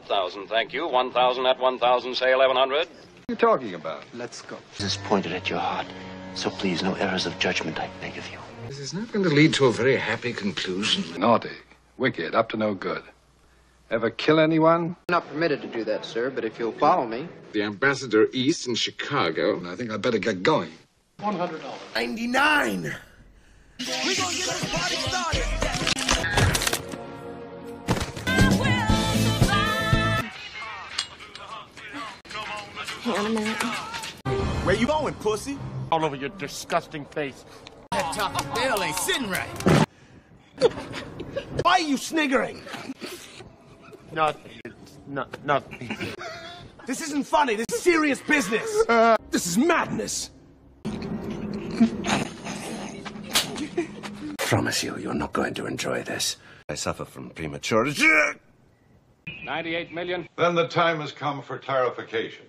1,000, thank you. 1,000 at 1,000, say 1,100. What are you talking about? Let's go. This is pointed at your heart. So please, no errors of judgment, I beg of you. This is not going to lead to a very happy conclusion. Naughty, wicked, up to no good. Ever kill anyone? Not permitted to do that, sir, but if you'll follow me. The ambassador east in Chicago. I think I'd better get going. $100. 99 We gonna get this party started. Hang on a minute. Where you going, pussy? All over your disgusting face. That Taco Bell ain't sitting right. Why are you sniggering? Nothing. It's not nothing. This isn't funny. This is serious business. this is madness. Promise you, you're not going to enjoy this. I suffer from premature. 98 million. Then the time has come for clarification.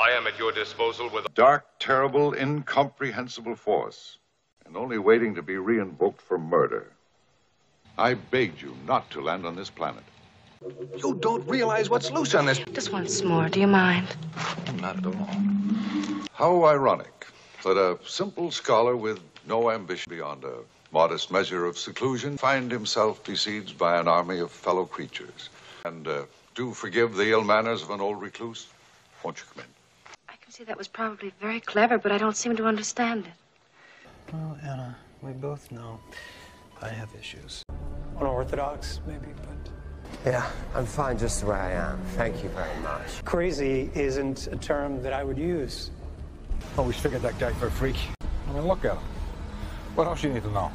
I am at your disposal with a Dark, terrible, incomprehensible force, and only waiting to be reinvoked for murder. I begged you not to land on this planet. You don't realize what's loose on this. Just once more, do you mind? Not at all. How ironic that a simple scholar with no ambition beyond a modest measure of seclusion find himself besieged by an army of fellow creatures. And uh, do forgive the ill manners of an old recluse. Won't you come in? I can see that was probably very clever, but I don't seem to understand it. Well, Anna, we both know I have issues. Unorthodox, maybe, but Yeah, I'm fine just the way I am. Thank you very much. crazy isn't a term that I would use. Oh, Always figured that guy for a freak. I mean, look at him. What else you need to know?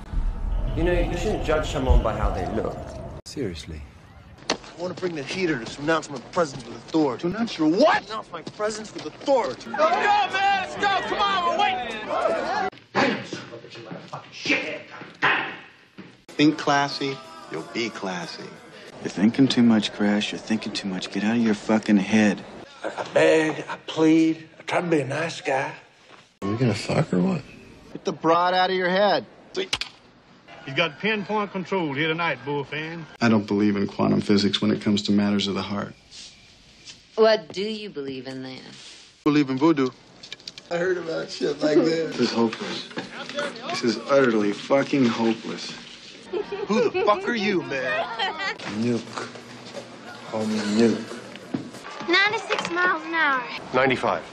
You know, you shouldn't judge someone by how they look. Seriously. I want to bring the heater to announce my presence with authority. To announce your what? Announce my presence with authority. Let's go, man. Let's go. Come on, we're waiting. Think classy, you'll be classy. You're thinking too much, Crash. You're thinking too much. Get out of your fucking head. I, I beg, I plead, I try to be a nice guy. Are we gonna fuck or what? Get the broad out of your head. He's got pinpoint control here tonight, bull fan. I don't believe in quantum physics when it comes to matters of the heart. What do you believe in then? believe in voodoo. I heard about shit like this. This is hopeless. This is utterly fucking hopeless. Who the fuck are you, man? Nuke. Homie, nuke. 96 miles an hour. 95.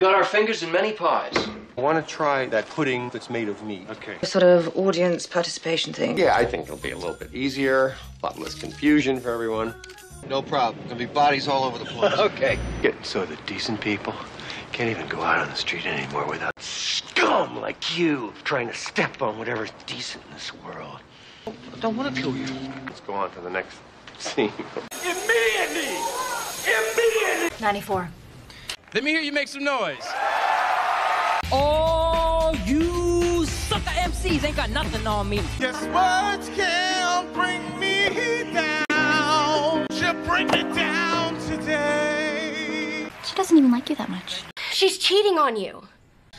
Got our fingers in many pies. I want to try that pudding that's made of meat. Okay. A Sort of audience participation thing. Yeah, I think it'll be a little bit easier, a lot less confusion for everyone. No problem. Gonna be bodies all over the place. Okay. Getting so that decent people can't even go out on the street anymore without scum like you trying to step on whatever's decent in this world. I don't want to kill you. Let's go on to the next scene. Immediately! Immediately! 94. Let me hear you make some noise. Oh, you sucker MCs ain't got nothing on me. Guess words can't bring me down. Should bring me down today. She doesn't even like you that much. She's cheating on you.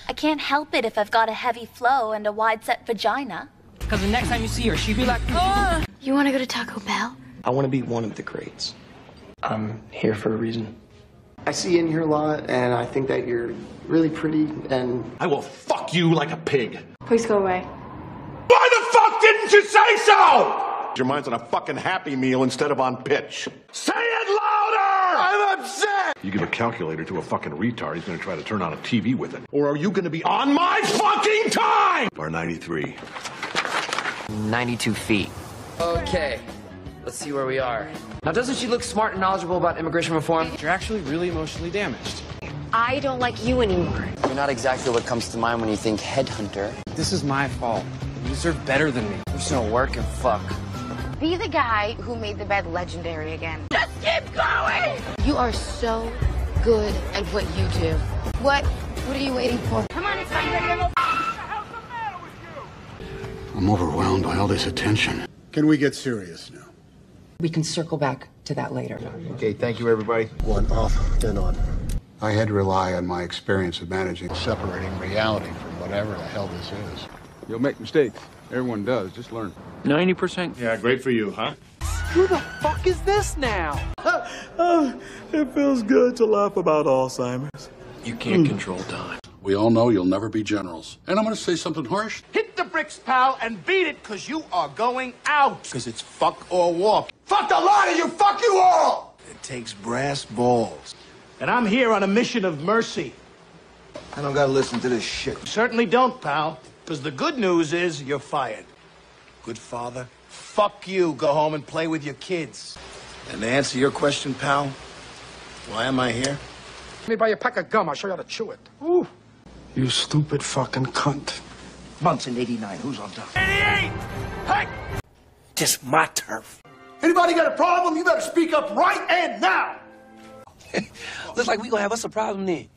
I can't help it if I've got a heavy flow and a wide set vagina. Cause the next time you see her, she'll be like, oh. You want to go to Taco Bell? I want to be one of the greats. I'm here for a reason. I see you in here a lot, and I think that you're really pretty, and I will fuck you like a pig. Please go away. Why the fuck didn't you say so? Your mind's on a fucking happy meal instead of on pitch. Say it louder! I'm upset! You give a calculator to a fucking retard, he's gonna try to turn on a TV with it. Or are you gonna be on my fucking time? Bar 93. 92 feet. Okay. Let's see where we are. Now, doesn't she look smart and knowledgeable about immigration reform? you're actually really emotionally damaged. I don't like you anymore. You're not exactly what comes to mind when you think headhunter. This is my fault. You deserve better than me. I'm just gonna work and fuck. Be the guy who made the bed legendary again. Just keep going! You are so good at what you do. What? What are you waiting for? Come on, it's fine. I'm overwhelmed by all this attention. Can we get serious now? We can circle back to that later. Okay, thank you, everybody. One off, then on. I had to rely on my experience of managing, separating reality from whatever the hell this is. You'll make mistakes. Everyone does. Just learn. 90%. Yeah, great for you, huh? Who the fuck is this now? Oh, it feels good to laugh about Alzheimer's. You can't hmm. control time. We all know you'll never be generals. And I'm going to say something harsh. Hit the bricks, pal, and beat it, because you are going out. Because it's fuck or walk. Fuck the lot of you! Fuck you all! It takes brass balls. And I'm here on a mission of mercy. I don't gotta listen to this shit. You Certainly don't, pal. Because the good news is you're fired. Good father. Fuck you. Go home and play with your kids. And to answer your question, pal, why am I here? Let me buy you a pack of gum. I'll show you how to chew it. Ooh. You stupid fucking cunt. Months in 89. Who's on top? 88! Hey! Just my turf. Anybody got a problem? You better speak up right and now! Looks like we gonna have us a problem then.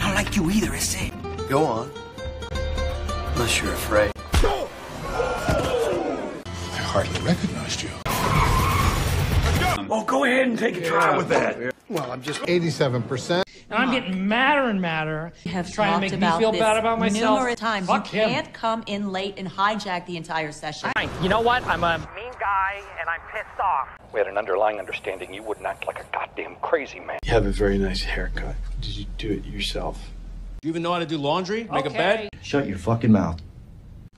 I don't like you either, is it? Go on. Unless you're afraid. I hardly recognized you. Oh, go ahead and take a try with that. Well, I'm just 87%. And I'm getting madder and madder. have trying to talked make me feel bad about myself. numerous times. Fuck you him. can't come in late and hijack the entire session. You know what? I'm a mean guy and I'm pissed off. We had an underlying understanding you wouldn't act like a goddamn crazy man. You have a very nice haircut. Did you do it yourself? Do you even know how to do laundry? Make a Okay. bed? Shut your fucking mouth.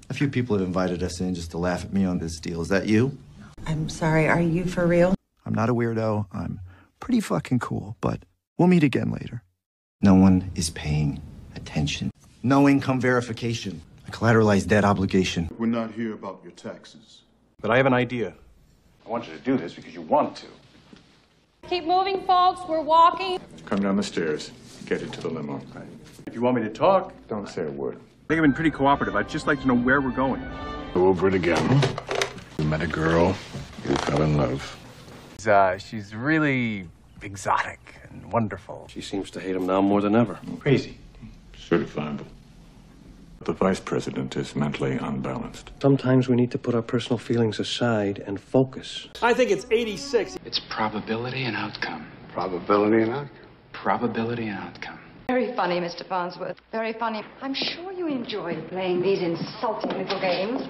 A few people have invited us in just to laugh at me on this deal. Is that you? I'm sorry, are you for real? I'm not a weirdo. I'm pretty fucking cool, but we'll meet again later. No one is paying attention. No income verification. A collateralized debt obligation. We're not here about your taxes. But I have an idea. I want you to do this because you want to. Keep moving, folks. We're walking. Come down the stairs. Get into the limo. If you want me to talk, Don't say a word. I think I've been pretty cooperative. I'd just like to know where we're going. Go over it again. You met a girl. You fell in love. Uh, she's really exotic and wonderful. She seems to hate him now more than ever. Crazy. Certifiable. The vice president is mentally unbalanced. Sometimes we need to put our personal feelings aside and focus. I think it's 86. It's probability and outcome. Probability and outcome. Probability and outcome. Very funny, Mr. Farnsworth. Very funny. I'm sure you enjoy playing these insulting little games.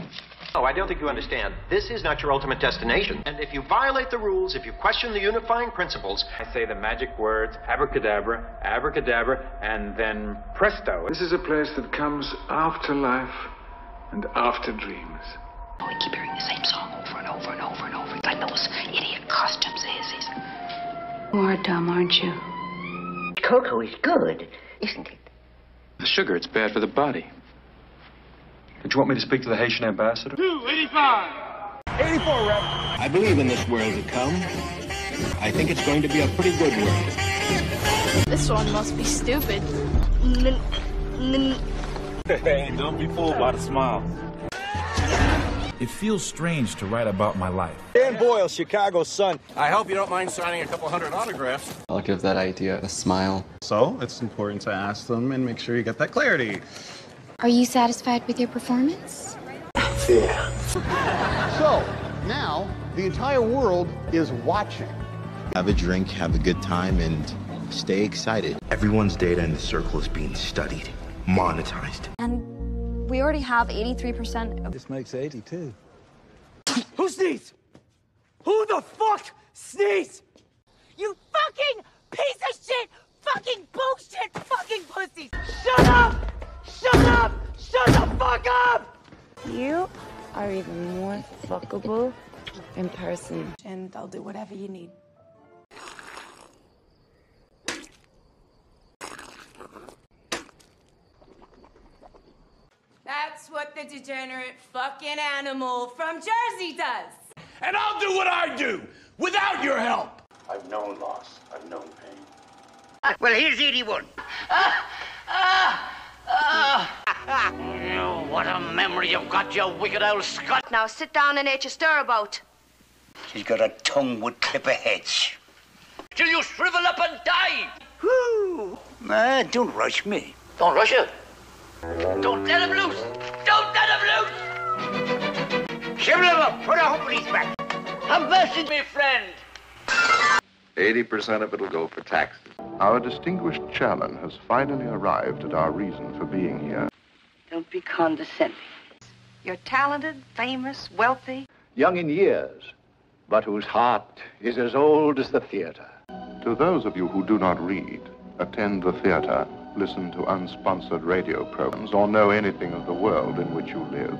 Oh, I don't think you understand. This is not your ultimate destination. And if you violate the rules, if you question the unifying principles, I say the magic words abracadabra, abracadabra, and then presto. This is a place that comes after life and after dreams. Oh, we keep hearing the same song over and over and over and over. Like those idiot costumes of his. You are dumb, aren't you? Cocoa is good, isn't it? The sugar, it's bad for the body. Did you want me to speak to the Haitian ambassador? 285! 84, Rep. I believe in this world to come. I think it's going to be a pretty good world. This one must be stupid. Hey, don't be fooled by the smile. It feels strange to write about my life. Dan Boyle, Chicago Sun. I hope you don't mind signing a couple hundred autographs. I'll give that idea a smile. So, it's important to ask them and make sure you get that clarity. Are you satisfied with your performance? Yeah. So, now the entire world is watching. Have a drink, have a good time, and stay excited. Everyone's data in the circle is being studied, monetized. And we already have 83% of. This makes 82. Who sneezed? Who the fuck sneezed? You fucking piece of shit! Fucking bullshit! Fucking pussies! Shut up! Shut up! Shut the fuck up! You are even more fuckable in person. And I'll do whatever you need. That's what the degenerate fucking animal from Jersey does. And I'll do what I do without your help. I've known loss. I've known pain. Well, here's 81. Ah! Ah! Ah! oh, what a memory you've got, you wicked old Scot. Now sit down and eat your stirabout. She's got a tongue would clip a hedge. Till you shrivel up and die. Whoo! Man, don't rush me. Don't rush it. Don't let him loose. Don't let him loose. Shiver him up. Put a hump on his back. I'm versing me friend. 80% of it will go for taxes. Our distinguished chairman has finally arrived at our reason for being here. Don't be condescending. You're talented, famous, wealthy. young in years, but whose heart is as old as the theater. To those of you who do not read, attend the theater, listen to unsponsored radio programs, or know anything of the world in which you live,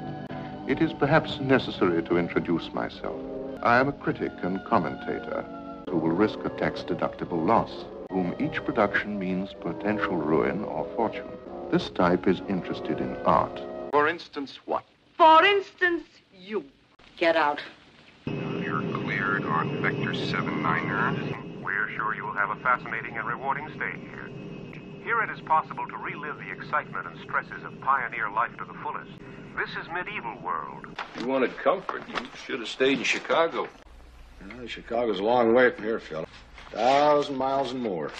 it is perhaps necessary to introduce myself. I am a critic and commentator who will risk a tax-deductible loss, whom each production means potential ruin or fortune. This type is interested in art. For instance, what? For instance, you. Get out. You're cleared on Vector 79er. We're sure you will have a fascinating and rewarding stay here. Here it is possible to relive the excitement and stresses of pioneer life to the fullest. This is medieval world. You wanted comfort. You should have stayed in Chicago. Well, Chicago's a long way from here, fella. Thousand miles and more.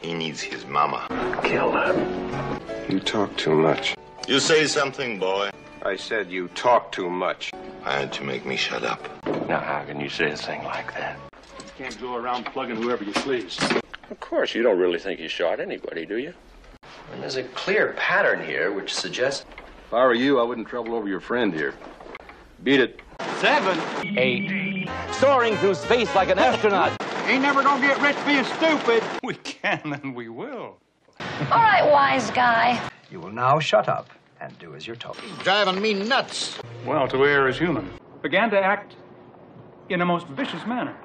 He needs his mama. Kill her. You talk too much. You say something, boy. I said you talk too much. I had to make me shut up. Now, how can you say a thing like that? You can't go around plugging whoever you please. Of course, you don't really think he shot anybody, do you? And there's a clear pattern here which suggests. If I were you, I wouldn't trouble over your friend here. Beat it. Seven. Eight. Soaring through space like an astronaut. Ain't never gonna get rich being stupid. We can and we will. All right, wise guy. You will now shut up and do as you're told. Driving me nuts. Well, to err is human. Began to act in a most vicious manner.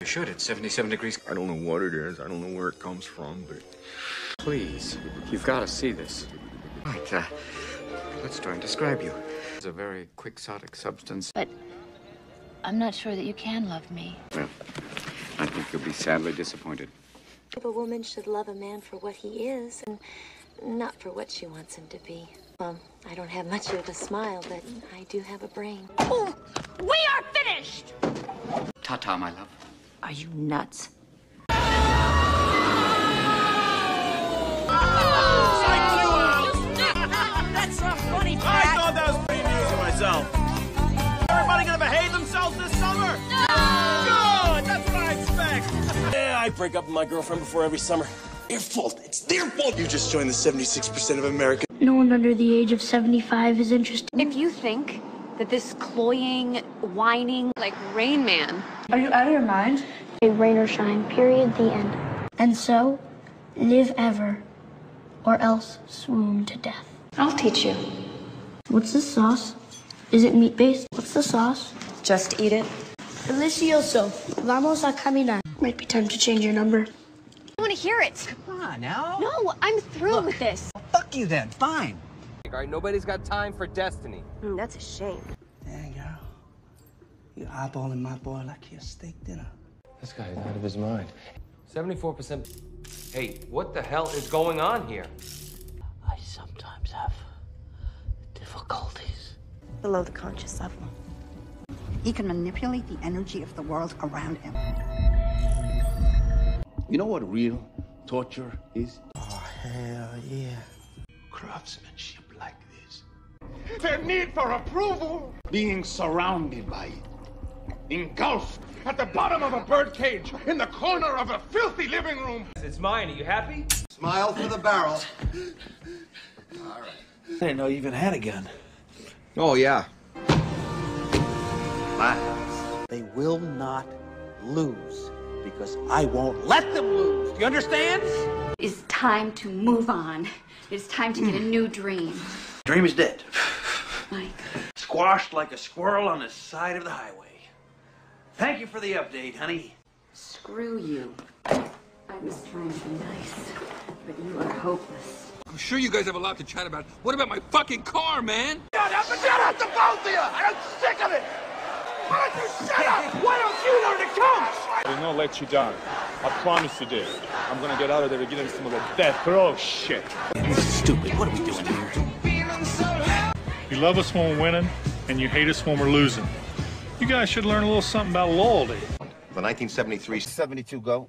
You should. It's 77 degrees. I don't know what it is. I don't know where it comes from, but. Please, you've got to see this. Right, uh, let's try and describe you. It's a very quixotic substance. But I'm not sure that you can love me. Well, I think you'll be sadly disappointed. A woman should love a man for what he is and not for what she wants him to be. Well, I don't have much of a smile, but I do have a brain. Oh, we are finished! Ta-ta, my love. Are you nuts? Break up with my girlfriend before every summer. Their fault. It's their fault. You just joined the 76% of America. No one under the age of 75 is interested. If you think that this cloying, whining, like Rain Man. Are you out of your mind? A rain or shine, period, the end. And so, live ever, or else swoon to death. I'll teach you. What's the sauce? Is it meat based? What's the sauce? Just eat it. Delicioso. Vamos a caminar. Might be time to change your number. I want to hear it. Come on now. No, I'm through with this. Fuck you then. Fine. All right, nobody's got time for destiny. Mm, that's a shame. Dang, girl. You eyeballing my boy like he a steak dinner. This guy's out of his mind. 74%. Hey, what the hell is going on here? I sometimes have difficulties. Below the conscious level. He can manipulate the energy of the world around him. You know what real torture is? Oh, hell yeah. Craftsmanship like this. Their need for approval. Being surrounded by it. Engulfed at the bottom of a birdcage in the corner of a filthy living room. It's mine. Are you happy? Smile for the barrel. All right. I didn't know you even had a gun. Oh, yeah. They will not lose because I won't let them lose. Do you understand? It's time to move on. It's time to get a hmm. new dream. Dream is dead. Mike. Squashed like a squirrel on the side of the highway. Thank you for the update, honey. Screw you. I was trying to be nice, but you are hopeless. I'm sure you guys have a lot to chat about. What about my fucking car, man? Shut up and shut up to both of you! I'm sick of it! Why don't you shut up? Why don't you learn to count? I will not let you down. I promise you this. I'm gonna get out of there to get into some of the death row shit. Stupid. What are we doing here? You love us when we're winning, and you hate us when we're losing. You guys should learn a little something about loyalty. The 1973 72 go.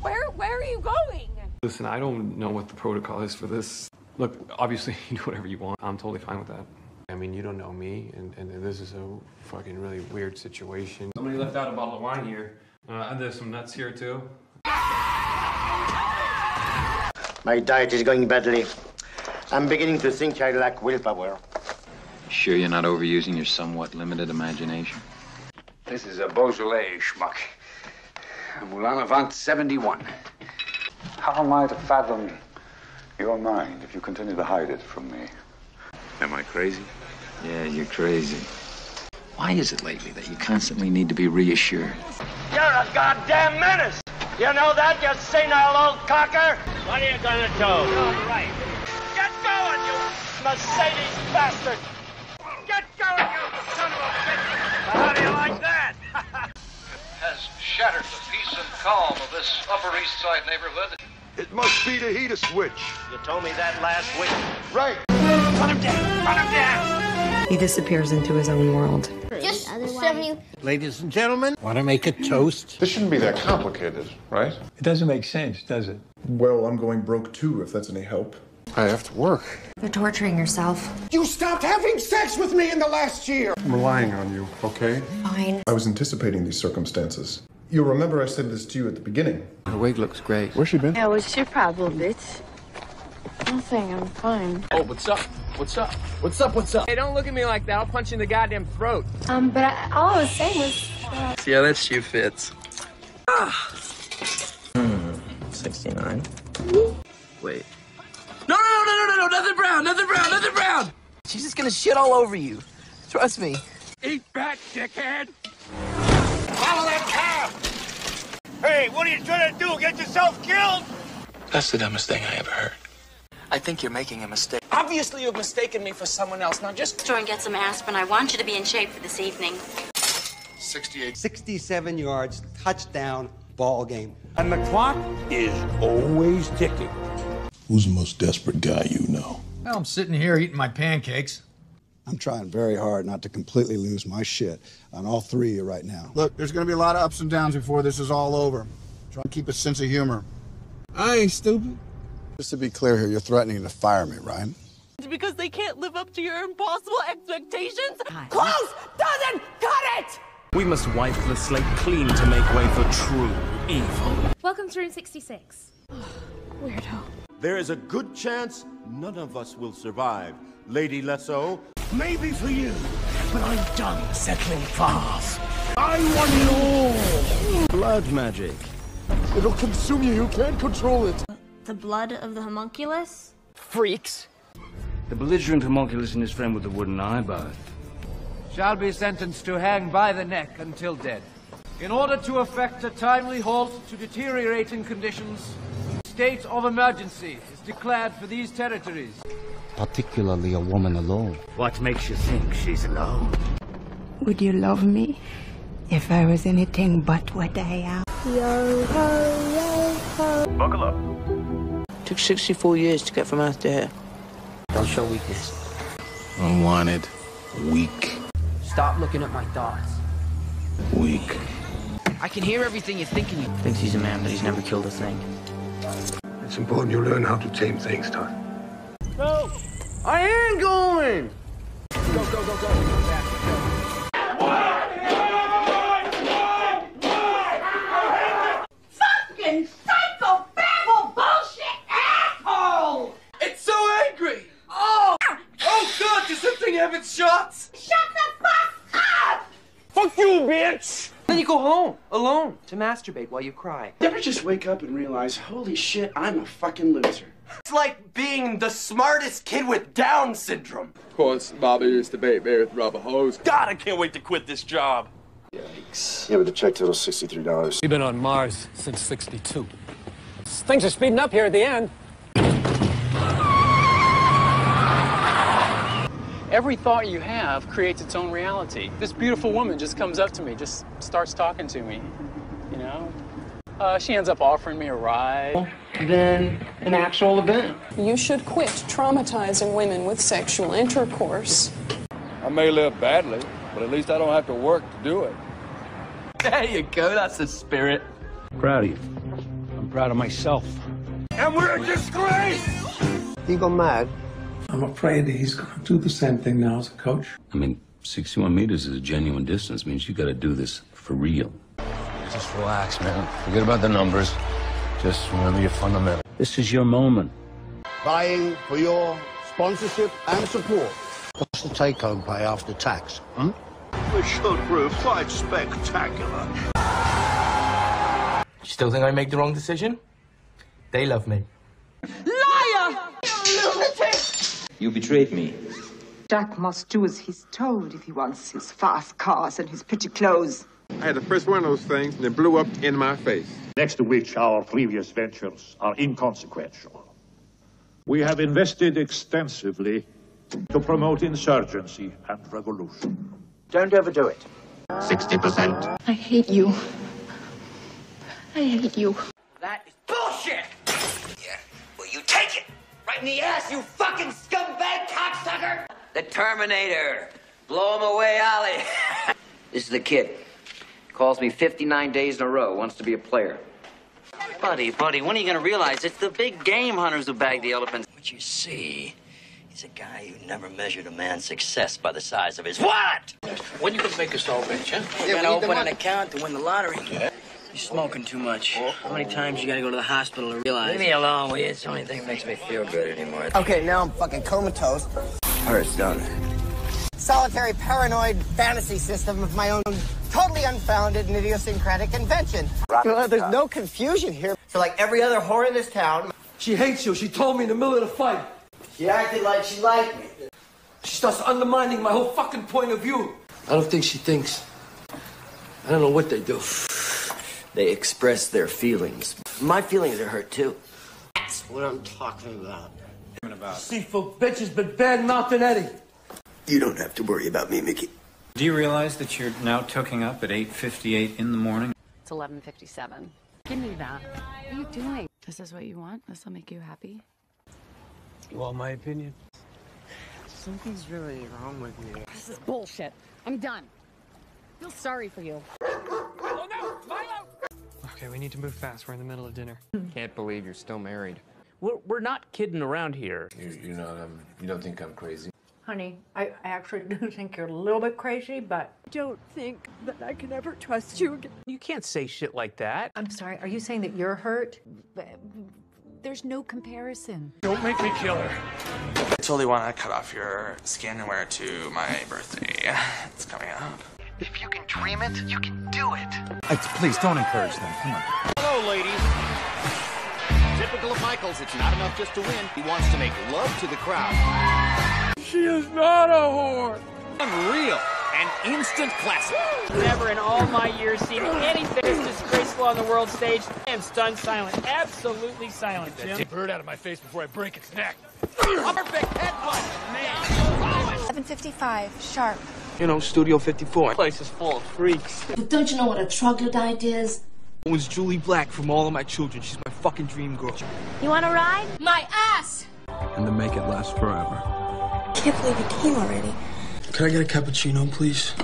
Where, where are you going? Listen, I don't know what the protocol is for this. Look, obviously, you do whatever you want. I'm totally fine with that. I mean, you don't know me, and, and this is a fucking really weird situation. Somebody left out a bottle of wine here. Uh, and there's some nuts here, too. My diet is going badly. I'm beginning to think I lack willpower. Sure you're not overusing your somewhat limited imagination? This is a Beaujolais, schmuck. Moulin-à-Vent 71. How am I to fathom your mind if you continue to hide it from me? Am I crazy? Yeah, you're crazy. Why is it lately that you constantly need to be reassured? You're a goddamn menace! You know that, you senile old cocker? What are you gonna do? All right. Get going, you Mercedes bastard! Get going, you son of a bitch! How do you like that? has shattered the peace and calm of this Upper East Side neighborhood. It must be the heater switch. You told me that last week. Right. Run him down! Run him down! He disappears into his own world. Just 70. Ladies and gentlemen, want to make a toast? This shouldn't be that complicated, right? It doesn't make sense, does it? Well, I'm going broke too, if that's any help. I have to work. You're torturing yourself. You stopped having sex with me in the last year. I'm relying on you, okay? Fine. I was anticipating these circumstances. You'll remember I said this to you at the beginning. Her wig looks great. Where's she been? Yeah, what's your problem, bitch? Nothing, I'm fine. Oh, what's up? What's up? What's up? What's up? Hey, don't look at me like that. I'll punch you in the goddamn throat. Um, but I, all I was saying was. Uh, See how that shoe fits. Ah. Hmm. 69. Wait. No, no, no, no, no, no, nothing brown, nothing brown, nothing brown! She's just gonna shit all over you. Trust me. Eat that, dickhead! Follow that cab! Hey, what are you trying to do? Get yourself killed? That's the dumbest thing I ever heard. I think you're making a mistake. Obviously, you've mistaken me for someone else. Now just. Store and get some aspirin. I want you to be in shape for this evening. 68. 67 yards, touchdown, ball game. And the clock is always ticking. Who's the most desperate guy you know? Well, I'm sitting here eating my pancakes. I'm trying very hard not to completely lose my shit on all three of you right now. Look, there's going to be a lot of ups and downs before this is all over. Try and keep a sense of humor. I ain't stupid. Just to be clear here, you're threatening to fire me, right? Because they can't live up to your impossible expectations? Close doesn't cut it! We must wipe the slate clean to make way for true evil. Welcome to room 66. Weirdo. There is a good chance none of us will survive. Lady Lesso, Maybe for you, but I'm done settling fast. I want it all. blood magic. It'll consume you. You can't control it. The blood of the homunculus? Freaks. The belligerent homunculus and his friend with the wooden eye bath. Shall be sentenced to hang by the neck until dead. In order to effect a timely halt to deteriorating conditions, state of emergency is declared for these territories. Particularly a woman alone. What makes you think she's alone? Would you love me if I was anything but what I am? Yo ho, yo ho. Buckle up. Took 64 years to get from Earth to here. Don't show weakness. Unwanted. Weak. Stop looking at my thoughts. Weak. I can hear everything you're thinking. Thinks he's a man, but he's never killed a thing. It's important you learn how to tame things, Todd. No! I ain't going! Go, go, go, go. Fucking psycho babble bullshit asshole! It's so angry! Oh! Oh god, does that thing have its shots? Shut the fuck up! Fuck you, bitch! Then you go home, alone, to masturbate while you cry. Never just wake up and realize, holy shit, I'm a fucking loser. It's like being the smartest kid with Down syndrome. Of course, Bobby used to bait me with rubber hose. God, I can't wait to quit this job. Yikes. Yeah, but the check total's $63. We've been on Mars since 62. Things are speeding up here at the end. Every thought you have creates its own reality. This beautiful woman just comes up to me, just starts talking to me, you know? Uh, she ends up offering me a ride. Then an actual event. You should quit traumatizing women with sexual intercourse. I may live badly, but at least I don't have to work to do it. There you go, that's the spirit. Proud of you. I'm proud of myself. And we're a disgrace! You go mad? I'm afraid he's going to do the same thing now as a coach. I mean, 61 meters is a genuine distance. means you got to do this for real. Just relax, man. Forget about the numbers. Just remember your fundamentals. This is your moment. Buying for your sponsorship and support. What's the take-home pay after tax? Hmm? We should prove quite spectacular. You still think I made the wrong decision? They love me. Liar! You lunatic! You betrayed me. Jack must do as he's told if he wants his fast cars and his pretty clothes. I had the first one of those things, and it blew up in my face. Next to which our previous ventures are inconsequential. We have invested extensively to promote insurgency and revolution. Don't overdo it. 60%. I hate you. I hate you. That is bullshit! Yeah, well, you take it! Right in the ass, you fucking scumbag cocksucker! The Terminator. Blow him away, Ollie. this is the kid. Calls me 59 days in a row, wants to be a player. Buddy, buddy, when are you gonna realize it's the big game hunters who bag the elephants? What you see is a guy who never measured a man's success by the size of his wallet. When you gonna make us all rich, huh? You Yeah, gotta we need the open an account to win the lottery. Yeah. You're smoking too much. How many times you gotta go to the hospital to realize? Leave me alone, will you? It's the only thing that makes me feel good anymore. Okay, now I'm fucking comatose. Hurts, don't it? Solitary paranoid fantasy system of my own totally unfounded and idiosyncratic invention. Well, there's no confusion here. So like every other whore in this town, She hates you. She told me in the middle of the fight. she acted like she liked me. She starts undermining my whole fucking point of view. I don't think she thinks. I don't know what they do. They express their feelings. My feelings are hurt too. That's what I'm talking about. Seafood bitch has been bad mouthing Eddie. You don't have to worry about me, Mickey. Do you realize that you're now toking up at 8.58 in the morning? It's 11:57. Give me that. What are you doing? This is what you want? This will make you happy? You want my opinion? Something's really wrong with you. This is bullshit. I'm done. I feel sorry for you. Okay, we need to move fast. We're in the middle of dinner. Can't believe you're still married. We're, we're not kidding around here. You, you know, um, you don't think I'm crazy? Honey, I, I actually do think you're a little bit crazy, but don't think that I can ever trust you again. You can't say shit like that. I'm sorry. Are you saying that you're hurt? There's no comparison. Don't make me kill her. I totally want to cut off your skin and wear it to my birthday. It's coming up. If you can dream it, you can do it. please don't encourage them. Come on. Hello, ladies. Typical of Michaels, it's not enough just to win. He wants to make love to the crowd. She is not a whore. Unreal. An instant classic. Never in all my years seen anything as disgraceful on the world stage. I am stunned silent. Absolutely silent, Jim. Get bird out of my face before I break its neck. Perfect headbutt, man. 755, sharp. You know, Studio 54. place is full of freaks. But don't you know what a troglodyte is? It was Julie Black from All of My Children. She's my fucking dream girl. You want to ride? My ass! And to make it last forever. Can't believe you came already. Can I get a cappuccino, please?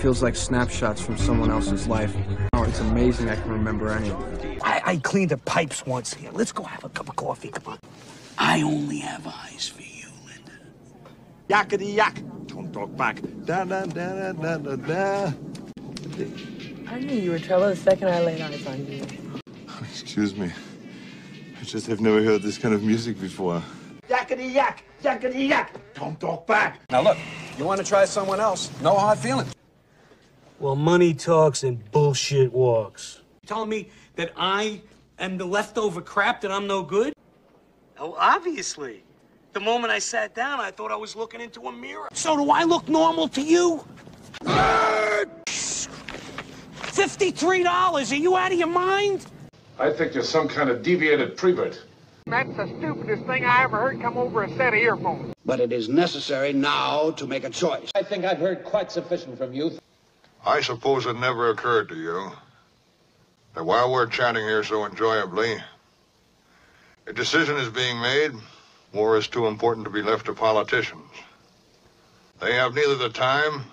Feels like snapshots from someone else's life. Oh, it's amazing I can remember any of it. I, I cleaned the pipes once here. Let's go have a cup of coffee. Come on. I only have eyes for you, Linda. Yakety yak. Don't talk back. Da da da da da da da. I knew you were trouble the second I laid eyes on you. Excuse me. I just have never heard this kind of music before. Yakety yak, yakety yak. Don't talk back. Now look, you want to try someone else? No hard feelings. Well, money talks and bullshit walks. You telling me that I am the leftover crap, that I'm no good? Oh, obviously. The moment I sat down, I thought I was looking into a mirror. So do I look normal to you? $53? Are you out of your mind? I think you're some kind of deviated prevert. That's the stupidest thing I ever heard come over a set of earphones. But it is necessary now to make a choice. I think I've heard quite sufficient from you. I suppose it never occurred to you that while we're chatting here so enjoyably, a decision is being made. War is too important to be left to politicians. They have neither the time,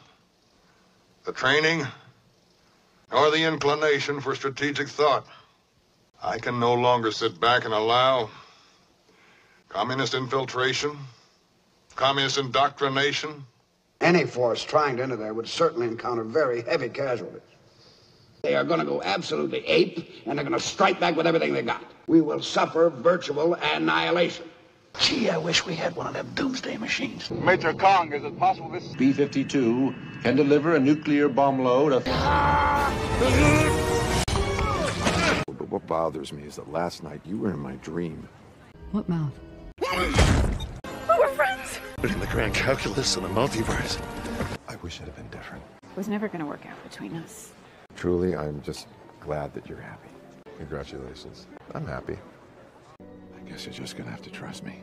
the training, nor the inclination for strategic thought. I can no longer sit back and allow communist infiltration, communist indoctrination, Any force trying to enter there would certainly encounter very heavy casualties. They are going to go absolutely ape, and they're going to strike back with everything they got. We will suffer virtual annihilation. Gee, I wish we had one of them doomsday machines. Major Kong, is it possible this... B-52 can deliver a nuclear bomb load of... But what bothers me is that last night you were in my dream. What mouth? We're friends. But in the grand calculus of the multiverse, I wish it had been different. It was never gonna work out between us. Truly, I'm just glad that you're happy. Congratulations. I'm happy. I guess you're just gonna have to trust me.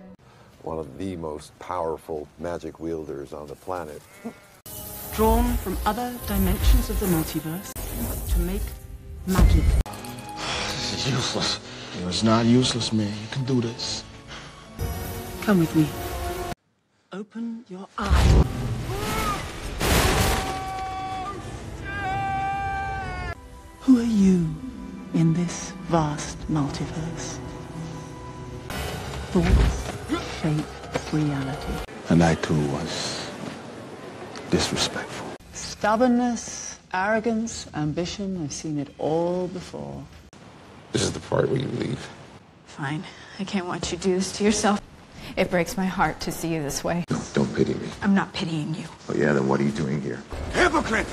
One of the most powerful magic wielders on the planet. Drawn from other dimensions of the multiverse to make magic. This is useless. It's not useless, man. You can do this. Come with me. Open your eyes. Who are you in this vast multiverse? Thoughts shape reality. And I too was disrespectful. Stubbornness, arrogance, ambition, I've seen it all before. This is the part where you leave. Fine. I can't watch you do this to yourself. It breaks my heart to see you this way. Don't pity me. I'm not pitying you. Oh yeah, then what are you doing here? Hypocrite!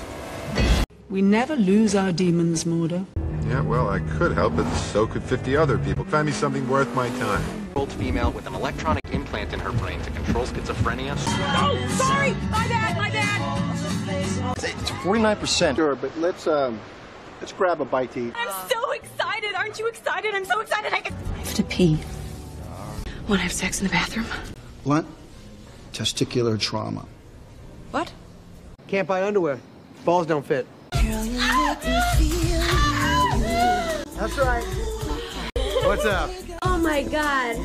We never lose our demons, Mordo. Yeah, well, I could help it. So could 50 other people. Find me something worth my time. Old female with an electronic implant in her brain to control schizophrenia. Oh, sorry! My bad, my bad! It's 49%. Sure, but let's, um, let's grab a bite to eat. I'm so excited! Aren't you excited? I'm so excited I can... I have to pee. Want to have sex in the bathroom? Blunt testicular trauma. What? Can't buy underwear. Balls don't fit. That's right. What's up? Oh my god.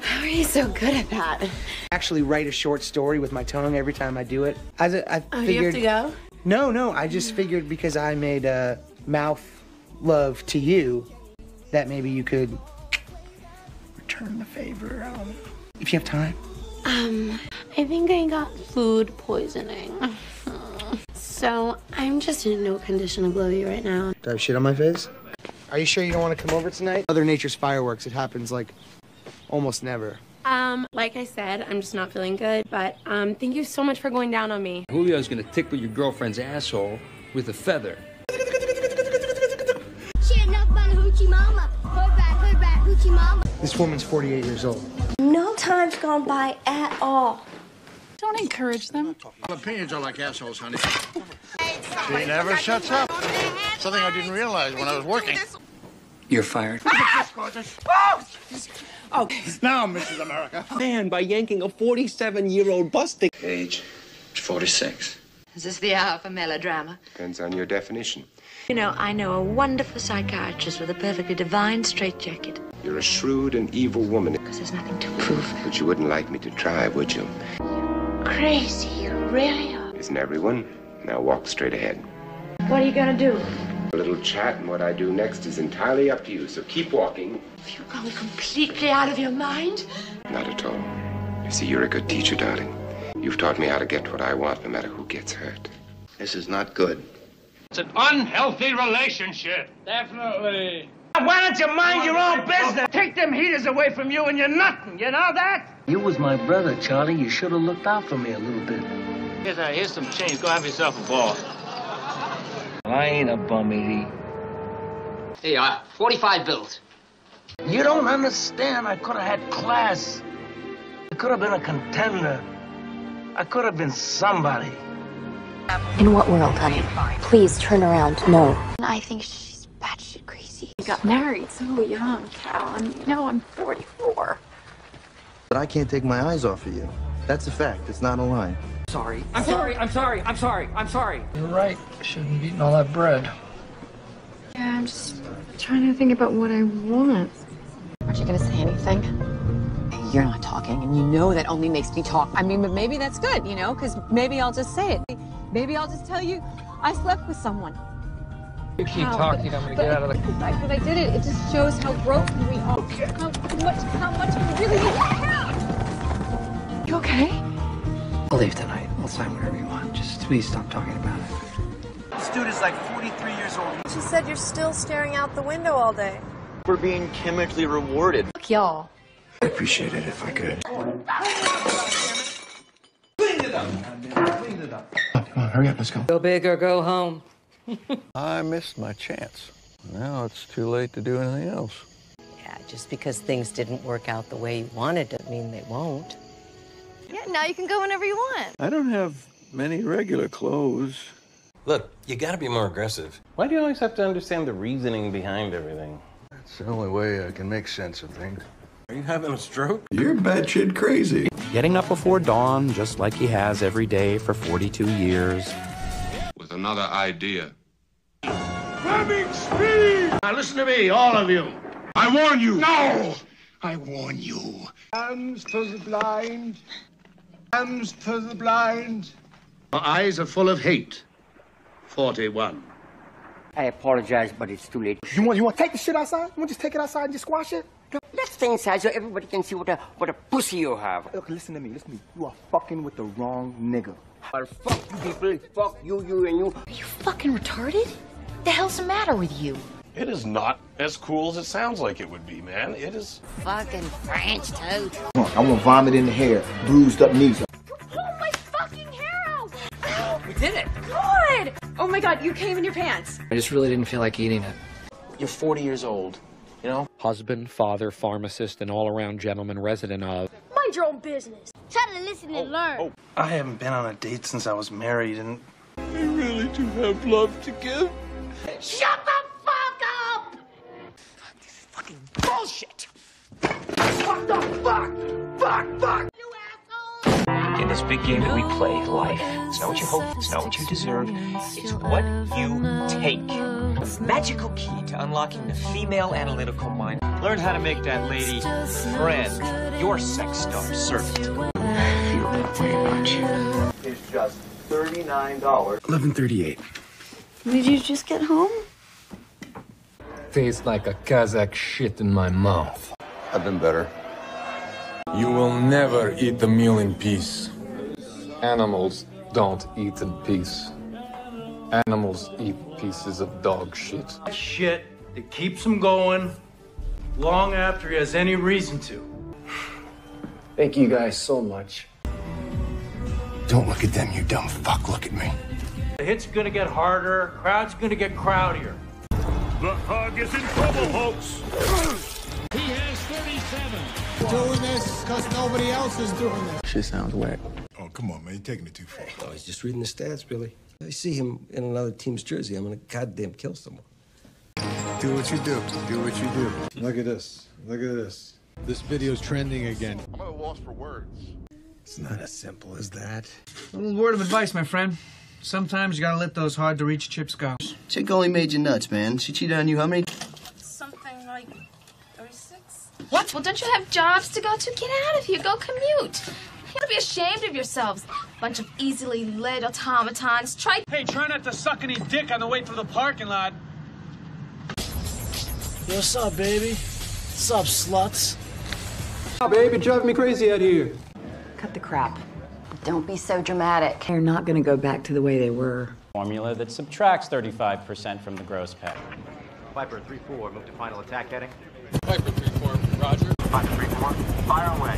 How are you so good at that? Actually, write a short story with my tongue every time I do it. I, I Oh, do you have figured. to go? No, no. I just figured because I made uh, mouth love to you, that maybe you could return the favor. Um, if you have time. Um, I think I got food poisoning. So I'm just in no condition to blow you right now. Do I have shit on my face? Are you sure you don't want to come over tonight? Other Nature's fireworks. It happens like almost never. Um, like I said, I'm just not feeling good, but um, thank you so much for going down on me. Julio's gonna tickle your girlfriend's asshole with a feather. She enough about a hoochie mama. Hood rat, hood rat, hoochie mama. This woman's 48 years old. No time's gone by at all. Don't encourage them. Opinions are like assholes, honey. She never shuts up. Something I didn't realize when I was working. You're fired. Ah! Oh, now, Mrs. America. Man, by yanking a 47-year-old busting. Age 46. Is this the hour for melodrama? Depends on your definition. You know, I know a wonderful psychiatrist with a perfectly divine straitjacket. You're a shrewd and evil woman. Because there's nothing to prove. But you wouldn't like me to try, would you? you Crazy, you really are. Isn't everyone? Now walk straight ahead. What are you gonna do? A little chat and what I do next is entirely up to you, so keep walking. Have you gone completely out of your mind? Not at all. You see, you're a good teacher, darling. You've taught me how to get what I want, no matter who gets hurt. This is not good. It's an unhealthy relationship. Definitely. Why don't you mind your own business? Take them heaters away from you and you're nothing. You know that? You was my brother, Charlie. You should have looked out for me a little bit. Here's, uh, here's some change. Go have yourself a ball. I ain't a bum, Edie. Here you are, 45 bills. You don't understand. I could have had class. I could have been a contender. I could have been somebody. In what world, honey? Please turn around. No. I think she's batshit crazy. You got married so young, Cal, and you know I'm 44. But I can't take my eyes off of you. That's a fact. It's not a lie. Sorry. I'm sorry. I'm sorry. I'm sorry. I'm sorry. You're right. Shouldn't have eaten all that bread. Yeah, I'm just trying to think about what I want. Aren't you gonna say anything? You're not talking, and you know that only makes me talk. I mean, but maybe that's good, you know, because maybe I'll just say it. Maybe I'll just tell you I slept with someone. You keep How? talking, I'm gonna get out of the. But I, but I did it. It just shows how broken we are. How much, how much we really need. help. You okay? I'll leave tonight. I'll sign whatever you want. Just please stop talking about it. This dude is like 43 years old. She said you're still staring out the window all day. We're being chemically rewarded. Fuck y'all. I appreciate it if I could. Come on, hurry up. Let's go. Go big or go home. I missed my chance. Now it's too late to do anything else. Yeah, just because things didn't work out the way you wanted doesn't mean they won't. Yeah, now you can go whenever you want. I don't have many regular clothes. Look, you gotta be more aggressive. Why do you always have to understand the reasoning behind everything? That's the only way I can make sense of things. Are you having a stroke? You're batshit crazy. Getting up before dawn, just like he has every day for 42 years. With another idea. Ramming speed! Now listen to me, all of you. I warn you! No! I warn you. Hands to the blind. Hands to the blind. Our eyes are full of hate. 41. I apologize, but it's too late. You want you want to take the shit outside? You want to just take it outside and just squash it? Let's stay inside so everybody can see what a what a pussy you have. Look, listen to me, listen to me. You are fucking with the wrong nigga. I'll fuck you people, fuck you, you, and you. Are you fucking retarded? The hell's the matter with you? It is not as cool as it sounds like it would be, man. It is. Fucking French toast. Come on, I want vomit in the hair, bruised up knees. Pull my fucking hair out! We did it. Good! Oh my god, you came in your pants. I just really didn't feel like eating it. You're 40 years old, you know? Husband, father, pharmacist, and all around gentleman resident of. Mind your own business. Try to listen and oh, learn. Oh. I haven't been on a date since I was married, and I really do have love to give. Shut the fuck up! This is fucking bullshit. What the fuck? Fuck, fuck! In this big game that we play, life, it's not what you hope, it's not what you deserve, it's what you take. The Magical key to unlocking the female analytical mind. Learn how to make that lady friend, your sex star servant. I feel that way about you. It's just $39. 1138. Did you just get home? Tastes like a Kazakh shit in my mouth. I've been better. You will never eat the meal in peace. Animals don't eat in peace. Animals eat pieces of dog shit. Shit that keeps him going long after he has any reason to. Thank you guys so much. Don't look at them, you dumb fuck. Look at me. The hit's gonna get harder, crowd's gonna get crowdier. The hug is in trouble, folks. He has 37. Doing this because nobody else is doing this. Shit sounds whack. Oh, come on, man. You're taking it too far. Oh, he's just reading the stats, Billy. I see him in another team's jersey. I'm gonna goddamn kill someone. Do what you do. Do what you do. Look at this. Look at this. This video's trending again. I'm at a loss for words. It's not as simple as that. A little word of advice, my friend. Sometimes you gotta let those hard to reach chips go. Chick only made you nuts, man. She cheated on you how many? Something like 36. What? Well, don't you have jobs to go to? Get out of here. Go commute. You ought to be ashamed of yourselves. Bunch of easily led automatons. Try. Hey, try not to suck any dick on the way through the parking lot. Yo, what's up, baby? What's up, sluts? Oh, baby, driving me crazy out here. Cut the crap. Don't be so dramatic. They're not going to go back to the way they were. Formula that subtracts 35% from the gross pay. Viper 3-4, move to final attack heading. Viper 3-4, roger. Viper 3-4, fire away.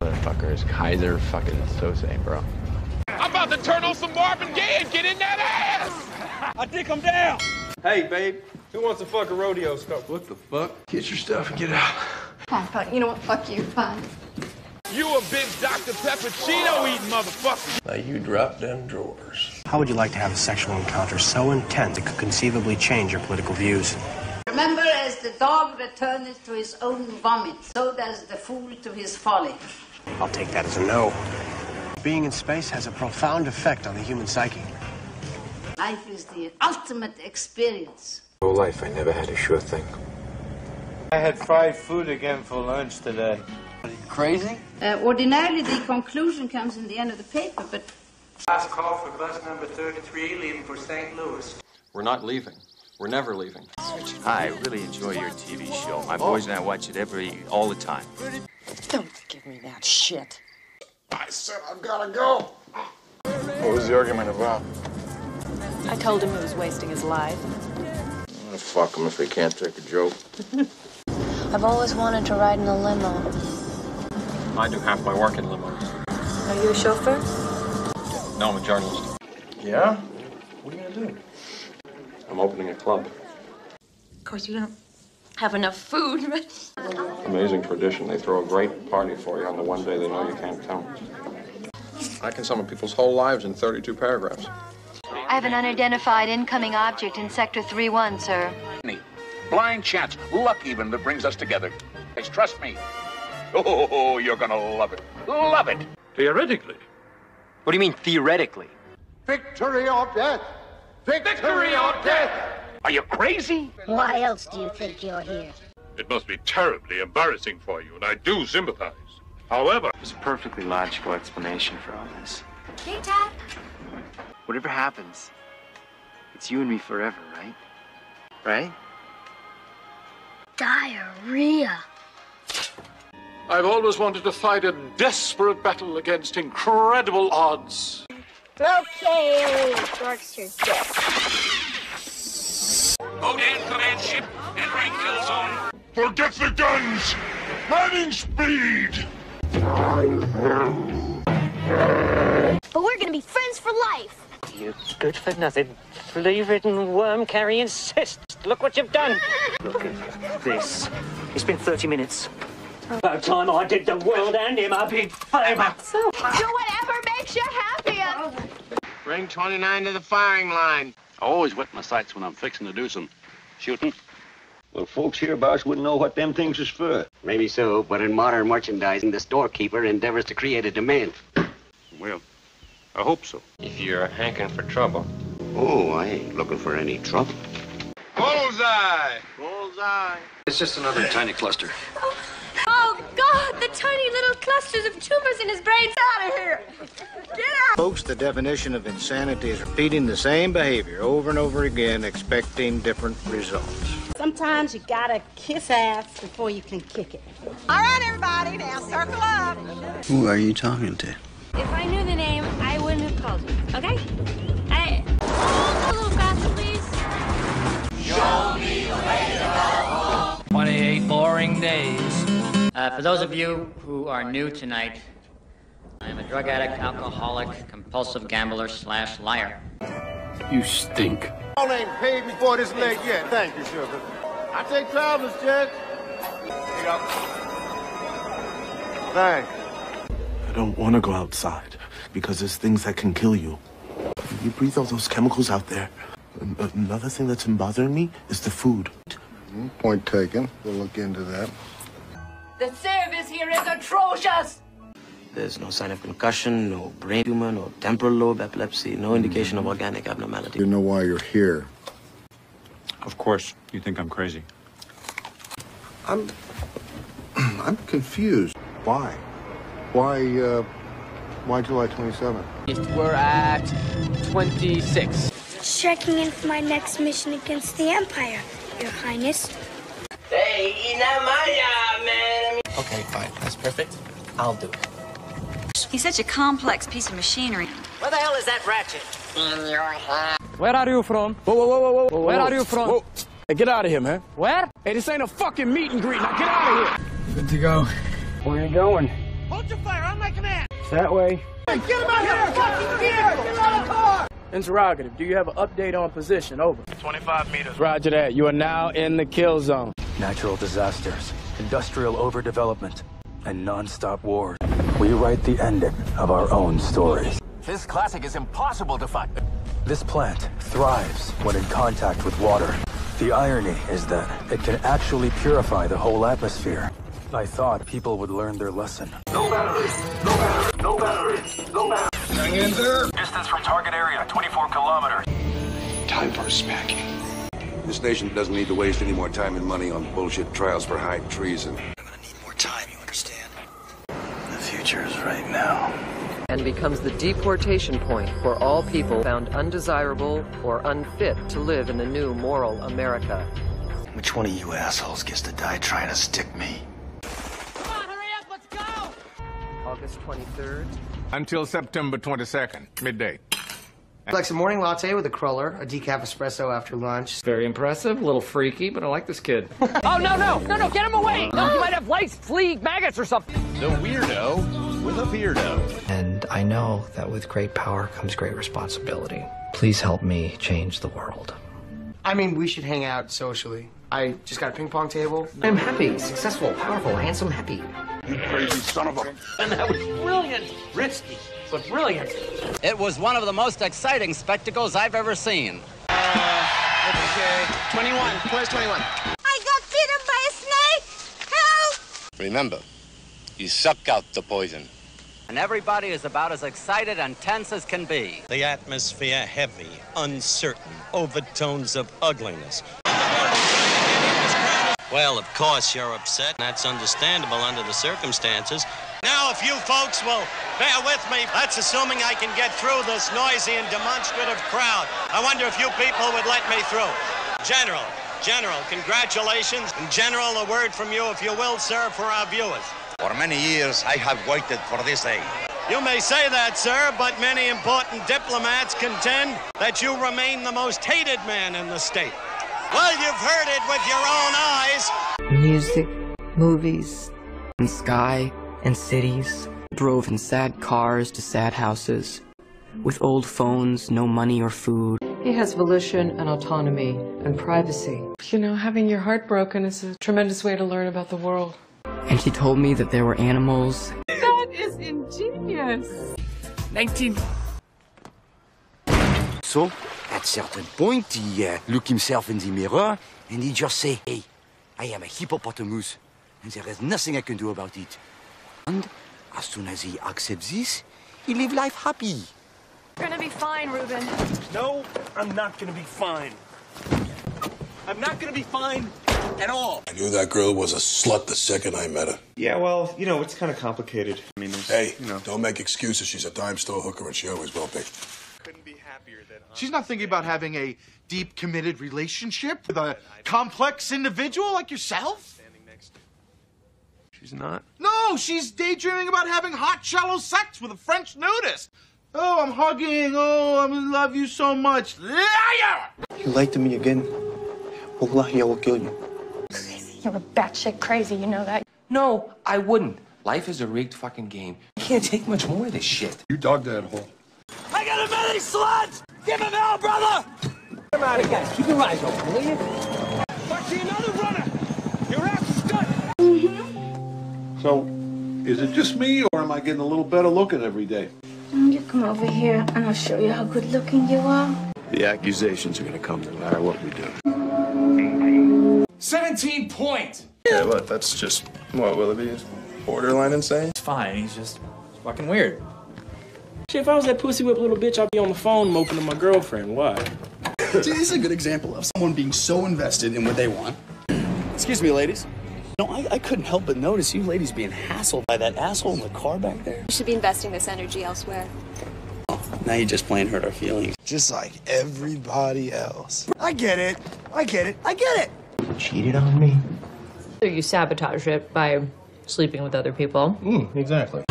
Motherfucker is Keyser fucking Söze, bro. I'm about to turn on some Marvin Gaye and get in that ass! I think I'm down. Hey, babe, who wants to fuck a rodeo scope? What the fuck? Get your stuff and get out. Fine, fine. You know what? Fuck you. Fine. You a big Dr. Peppuccino eating motherfucker. Now you drop them drawers. How would you like to have a sexual encounter so intense it could conceivably change your political views? Remember, as the dog returneth to his own vomit, so does the fool to his folly. I'll take that as a no. Being in space has a profound effect on the human psyche. Life is the ultimate experience. Whole life I never had a sure thing. I had fried food again for lunch today. Crazy? Uh, ordinarily, the conclusion comes in the end of the paper, but Last call for bus number 33, leaving for St. Louis. We're not leaving. We're never leaving. I really enjoy your TV show. My boys and I watch it every all the time. don't give me that shit. I said I've gotta go. What was the argument about? I told him he was wasting his life. Oh, fuck him if he can't take a joke. I've always wanted to ride in a limo. I do half my work in limos. Are you a chauffeur? No, I'm a journalist. Yeah? What are you gonna do? I'm opening a club. Of course, you don't have enough food, but. Amazing tradition. They throw a great party for you on the one day they know you can't come. I can summon people's whole lives in 32 paragraphs. I have an unidentified incoming object in Sector 3-1, sir. Blind chance, luck even, that brings us together. Guys, trust me. Oh, you're gonna love it. Love it. Theoretically. What do you mean, theoretically? Victory or death. Victory or death. Are you crazy? Why else do you think you're here? It must be terribly embarrassing for you, and I do sympathize. However, There's a perfectly logical explanation for all this. Hey, Dad. Whatever happens, it's you and me forever, right? Right? Diarrhea. I've always wanted to fight a desperate battle against incredible odds. Okay, Dorkster's dead. Odin command ship, entering kill zone. Forget the guns. Lightning speed. But we're gonna be friends for life. You good for nothing, flea-ridden, worm-carrying cyst. Look what you've done. Look at this. It's been 30 minutes. About time I did the world and him a big favour. So, do whatever makes you happy. Bring 29 to the firing line. I always wet my sights when I'm fixing to do some shooting. Well, folks hereabouts wouldn't know what them things is for. Maybe so, but in modern merchandising, the storekeeper endeavors to create a demand. Well, I hope so. If you're hankering for trouble. Oh, I ain't looking for any trouble. Bullseye. Bullseye. It's just another tiny cluster. Oh. God, the tiny little clusters of tumors in his brain. Out of here. Get out. Folks, the definition of insanity is repeating the same behavior over and over again, expecting different results. Sometimes you gotta kiss ass before you can kick it. All right, everybody, now circle up. Who are you talking to? If I knew the name, I wouldn't have called you, okay? I... A little faster, please. Show me the way to go 28 boring days. Uh, for those of you who are new tonight, I am a drug addict, alcoholic, compulsive gambler slash liar. You stink. Y'all ain't paid me for this leg yet. Thank you, sugar. I take travelers, Jack. Here you go. Thanks. I don't want to go outside because there's things that can kill you. You breathe all those chemicals out there. Another thing that's been bothering me is the food. Hmm, Point taken. We'll look into that. The service here is atrocious. There's no sign of concussion, no brain tumor, no temporal lobe epilepsy, no indication of organic abnormality. You know why you're here. Of course, you think I'm crazy. I'm. I'm confused. Why? Why, uh. Why July 27th? We're at 26. Checking in for my next mission against the Empire, Your Highness. Hey, not my job, man. Okay, fine. That's perfect. I'll do it. He's such a complex piece of machinery. Where the hell is that ratchet? In your head. Where are you from? Whoa, whoa, whoa, whoa, whoa. Where whoa. are you from? Whoa. Hey, get out of here, man. Where? Hey, this ain't a fucking meet and greet. Now get out of here. Good to go. Where are you going? Hold your fire on my command. That way. Hey, get him out of here! Fucking gear! Get out of the car! Interrogative. Do you have an update on position? Over. 25 meters. Roger that. You are now in the kill zone. Natural disasters, industrial overdevelopment, and non-stop wars. We write the ending of our own stories. This classic is impossible to find. This plant thrives when in contact with water. The irony is that it can actually purify the whole atmosphere. I thought people would learn their lesson. No batteries. No batteries. No batteries. No batteries. Hang in there. Distance from target area, 24 kilometers. Time for a smacking. This nation doesn't need to waste any more time and money on bullshit trials for high treason. I'm gonna need more time, you understand? The future is right now. and becomes the deportation point for all people found undesirable or unfit to live in the new moral America. Which one of you assholes gets to die trying to stick me? Come on, hurry up, let's go! August 23rd. Until September 22nd, midday. Like some morning latte with a cruller, a decaf espresso after lunch. Very impressive, a little freaky, but I like this kid. oh, no, no, no, no, get him away! No, you might have lice, flea, maggots, or something. The weirdo with a beardo. And I know that with great power comes great responsibility. Please help me change the world. I mean, we should hang out socially. I just got a ping pong table. I'm happy, successful, powerful, handsome, happy. You crazy son of a... And that was brilliant. Risky, but brilliant. It was one of the most exciting spectacles I've ever seen. Uh, okay. 21. Where's 21? I got bitten by a snake! Help! Remember, you suck out the poison. And everybody is about as excited and tense as can be. The atmosphere heavy, uncertain, overtones of ugliness. Well, of course you're upset. And that's understandable under the circumstances. Now, if you folks will bear with me, that's assuming I can get through this noisy and demonstrative crowd. I wonder if you people would let me through. General, General, congratulations. And General, a word from you, if you will, sir, for our viewers. For many years, I have waited for this day. You may say that, sir, but many important diplomats contend that you remain the most hated man in the state. Well, you've heard it with your own eyes. Music, movies, and sky and cities. Drove in sad cars to sad houses. With old phones, no money or food. He has volition and autonomy and privacy. You know, having your heart broken is a tremendous way to learn about the world. And she told me that there were animals. That is ingenious. 19. So, at certain point, he uh, look himself in the mirror and he just say, "Hey, I am a hippopotamus, and there is nothing I can do about it." And as soon as he accepts this, he live life happy. You're gonna be fine, Ruben. No, I'm not gonna be fine. I'm not gonna be fine at all. I knew that girl was a slut the second I met her. Yeah, well, you know, it's kind of complicated. I mean, there's, Hey, you know. don't make excuses. She's a dime store hooker and she always will be. She's not thinking about having a deep, committed relationship with a complex individual like yourself. She's not. No, she's daydreaming about having hot, shallow sex with a French nudist. Oh, I'm hugging. Oh, I love you so much. Liar! You lied to me again. Wallahi, I will kill you. Crazy. You're a batshit crazy, you know that. No, I wouldn't. Life is a rigged fucking game. You can't take much more of this shit. You dug that hole. I got a many sluts! Give him hell, brother! Come out, guys. Keep your eyes open, will you? I see another So, is it just me or am I getting a little better looking every day? You come over here and I'll show you how good looking you are. The accusations are going to come no matter what we do. 17 points! Yeah, what? That's just what Willoughby is borderline insane. It's fine. He's just fucking weird. Shit, if I was that pussy whip little bitch, I'd be on the phone moping to my girlfriend. Why? See, this is a good example of someone being so invested in what they want. Excuse me, ladies. No, I, I couldn't help but notice you ladies being hassled by that asshole in the car back there. You should be investing this energy elsewhere. Oh, Now you just plain hurt our feelings. Just like everybody else. I get it. I get it. I get it. You Cheated on me. So you sabotage it by sleeping with other people. Mm, exactly.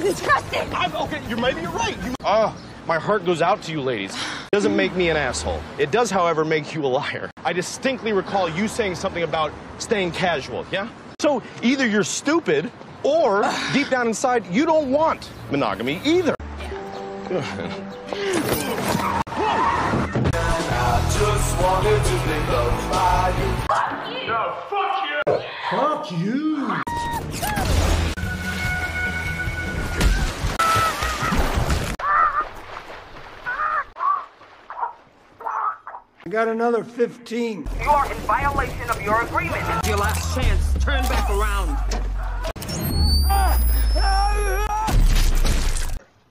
Disgusting! I'm okay. You're maybe you're right. You. Ah, my heart goes out to you, ladies. Doesn't make me an asshole. It does, however, make you a liar. I distinctly recall you saying something about staying casual. Yeah. So either you're stupid, or deep down inside you don't want monogamy either. Fuck you. Got another 15. You are in violation of your agreement. It's Your last chance. Turn back around.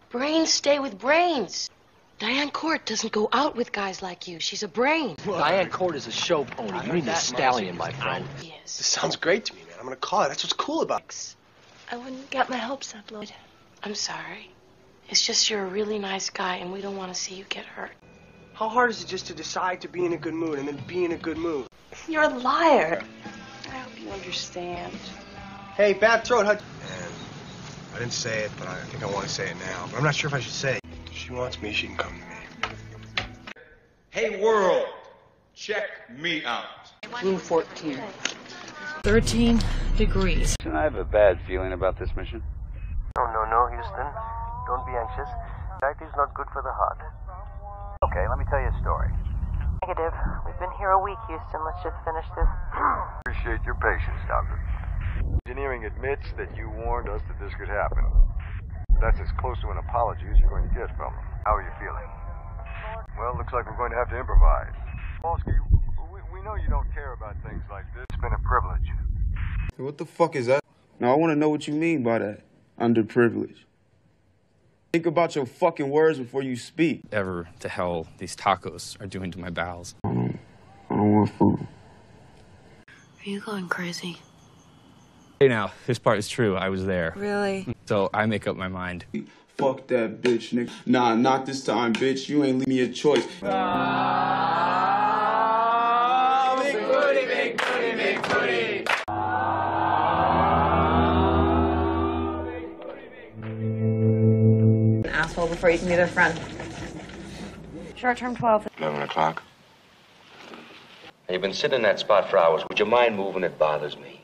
Brains stay with brains. Diane Court doesn't go out with guys like you. She's a brain. Well, Diane Court is a show pony. You need a stallion, my friend. Yes. This sounds great to me, man. I'm gonna call it. That's what's cool about it. I wouldn't get my hopes up, Lloyd. I'm sorry. It's just you're a really nice guy, and we don't want to see you get hurt. How hard is it just to decide to be in a good mood and then be in a good mood? You're a liar. I hope you understand. Hey, bad throat. Hud- And I didn't say it, but I think I want to say it now. But I'm not sure if I should say it. If she wants me, she can come to me. Hey, world, check me out. Room 14. 13 degrees. I have a bad feeling about this mission. No, no, no, Houston. Don't be anxious. That is not good for the heart. Okay, let me tell you a story. Negative. We've been here a week, Houston. Let's just finish this. Appreciate your patience, Doctor. Engineering admits that you warned us that this could happen. That's as close to an apology as you're going to get from them. How are you feeling? Well, looks like we're going to have to improvise. Polsky, we, we know you don't care about things like this. It's been a privilege. What the fuck is that? Now I want to know what you mean by that. Underprivileged. Think about your fucking words before you speak. Ever to hell these tacos are doing to my bowels. I don't, I don't want food. Are you going crazy? Hey now, this part is true. I was there. Really? So I make up my mind. Fuck that bitch, nigga. Nah, not this time, bitch. You ain't leave me a choice. An before you can be their friend. Short term 12. 11 o'clock. You've been sitting in that spot for hours. Would you mind moving? It bothers me.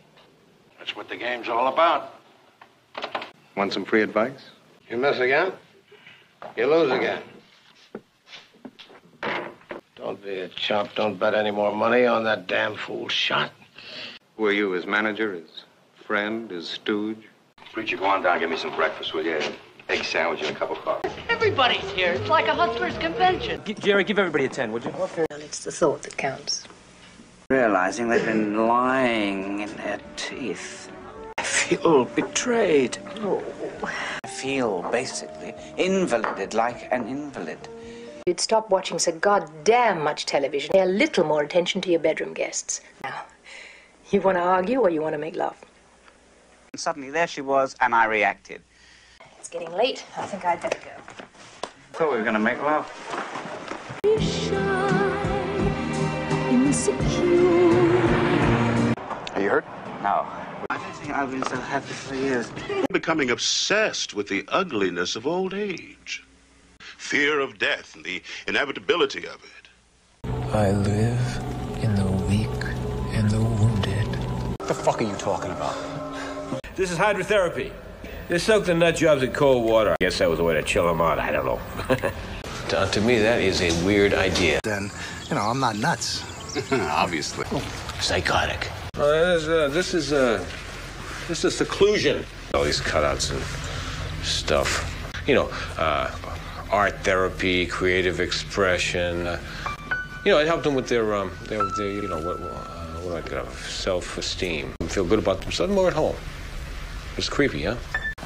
That's what the game's all about. Want some free advice? You miss again, you lose again. Don't be a chump. Don't bet any more money on that damn fool shot. Who are you his manager, his friend, his stooge? Preacher, go on down. Get me some breakfast, will you? Egg sandwich and a cup of coffee. Everybody's here. It's like a hustler's convention. Jerry, give everybody a 10, would you? Well, it's the thought that counts. Realizing they've been lying in their teeth. I feel betrayed. Oh. I feel basically invalided like an invalid. You'd stop watching so goddamn much television. Pay a little more attention to your bedroom guests. Now, you want to argue or you want to make love? And suddenly there she was, and I reacted. It's getting late. I think I'd better go. Thought we were going to make love. Are you hurt? No. I don't think I've been so happy for years. Becoming obsessed with the ugliness of old age, fear of death, and the inevitability of it. I live in the weak and the wounded. What the fuck are you talking about? This is hydrotherapy. They soak the nut jobs in cold water. I guess that was a way to chill them out. I don't know. to, to me, that is a weird idea. Then, you know, I'm not nuts. Obviously. Psychotic. Uh, this, uh, this is uh, this is seclusion. All these cutouts and stuff. You know, uh, art therapy, creative expression. Uh, you know, it helped them with their, um, their, their you know, what, uh, what do I got? Self-esteem. Feel good about themselves more at home. It's creepy, huh?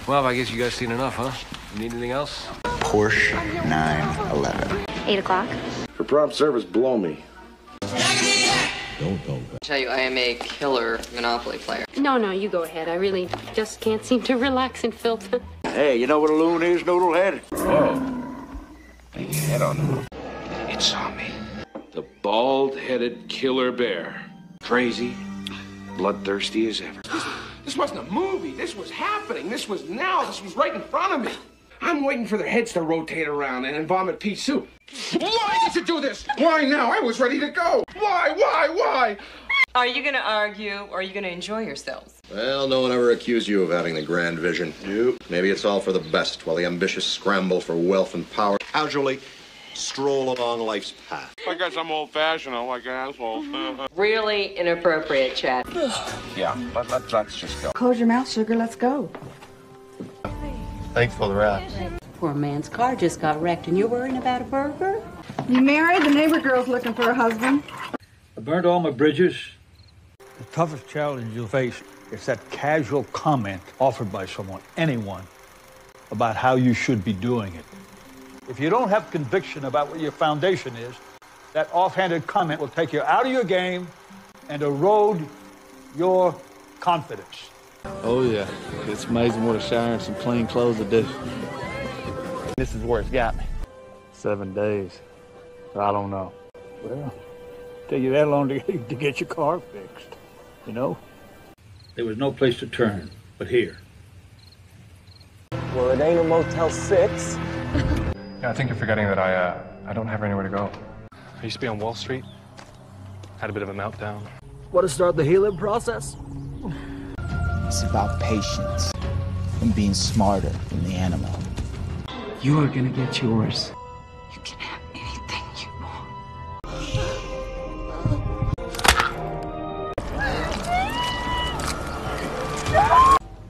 Well, I guess you guys seen enough, huh? Need anything else? Porsche 911. 8 o'clock. For prompt service, blow me. Don't, don't. tell you, I am a killer Monopoly player. No, no, you go ahead. I really just can't seem to relax and filter. Hey, you know what a loon is, Noodlehead? Whoa. Lay your head on him. It saw me. The bald-headed killer bear. Crazy, bloodthirsty as ever. This wasn't a movie. This was happening. This was now. This was right in front of me. I'm waiting for their heads to rotate around and then vomit pea soup. Why did you do this? Why now? I was ready to go. Why, why, why? Are you going to argue or are you going to enjoy yourselves? Well, no one ever accused you of having the grand vision. You. Maybe it's all for the best while the ambitious scramble for wealth and power casually stroll along life's path. I guess I'm old fashioned. I'm like assholes. Really inappropriate, Chad. Yeah, let, let, let's just go. Close your mouth, sugar. Let's go. Thanks for the ride. Poor man's car just got wrecked and you're worrying about a burger? You married? The neighbor girl's looking for a husband. I burned all my bridges. The toughest challenge you'll face is that casual comment offered by someone, anyone, about how you should be doing it. If you don't have conviction about what your foundation is, that offhanded comment will take you out of your game and erode your confidence. Oh yeah, it's amazing what a shower and some clean clothes will do. This is where it's got me. Seven days. I don't know. Well, take you that long to, to get your car fixed, you know? There was no place to turn but here. Well, it ain't a Motel 6. Yeah, I think you're forgetting that I, uh, I don't have anywhere to go. I used to be on Wall Street. Had a bit of a meltdown. Want to start the healing process? It's about patience and being smarter than the animal. You are gonna get yours. You can have anything you want.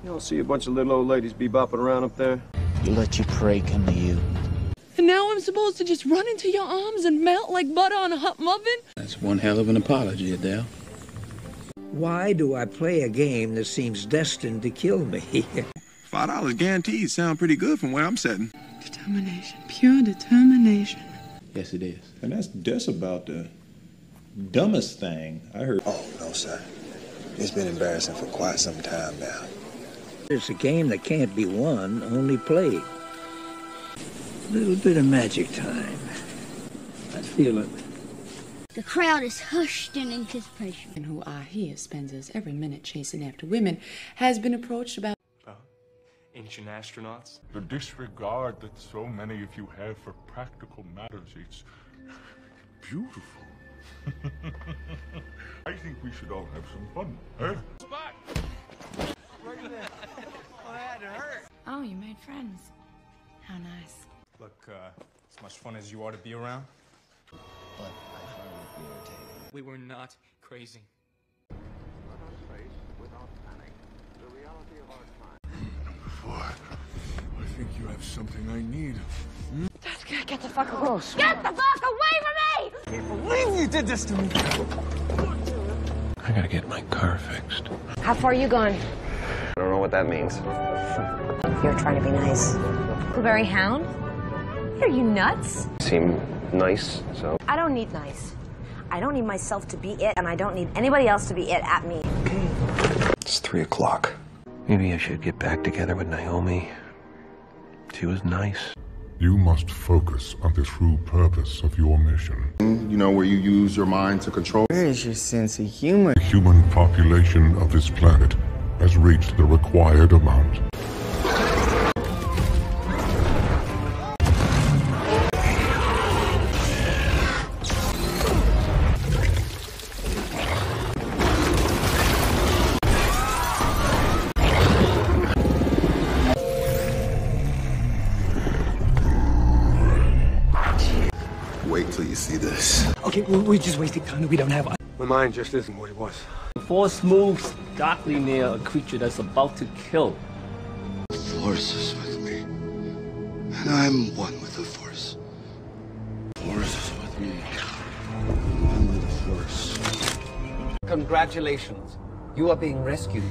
You don't see a bunch of little old ladies be bopping around up there? You let your prey come to you. And now I'm supposed to just run into your arms and melt like butter on a hot muffin? That's one hell of an apology, Adele. Why do I play a game that seems destined to kill me? Five dollars guaranteed sound pretty good from where I'm sitting. Determination, pure determination. Yes, it is. And that's just about the dumbest thing I heard. Oh, no, sir. It's been embarrassing for quite some time now. It's a game that can't be won, only played. A little bit of magic time. I feel it. The crowd is hushed in anticipation. And who I hear spends his every minute chasing after women has been approached about Ancient astronauts. The disregard that so many of you have for practical matters, it's beautiful. I think we should all have some fun, eh? Oh, you made friends. How nice. Look, uh, as much fun as you are to be around. But I find it irritating. We were not crazy. Boy, I think you have something I need. Get, get the fuck away! Get the fuck away from me! I can't believe you did this to me! I gotta get my car fixed. How far are you going? I don't know what that means. You're trying to be nice. Blueberry Hound? Are you nuts? Seem nice, so. I don't need nice. I don't need myself to be it, and I don't need anybody else to be it at me. It's three o'clock. Maybe I should get back together with Naomi. She was nice. You must focus on the true purpose of your mission. You know, where you use your mind to control. Where is your sense of humor? The human population of this planet has reached the required amount. We- we're just wasting time that we don't have. My mind just isn't what it was. The force moves darkly near a creature that's about to kill. The Force is with me. And I'm one with the Force. The force is with me. One with the Force. Congratulations. You are being rescued.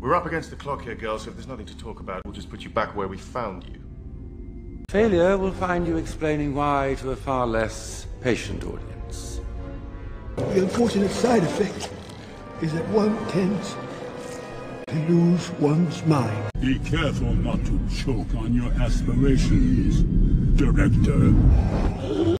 We're up against the clock here, girls, so if there's nothing to talk about, we'll just put you back where we found you. Failure will find you explaining why to a far less patient audience. The unfortunate side effect is that one tends to lose one's mind. Be careful not to choke on your aspirations, Director.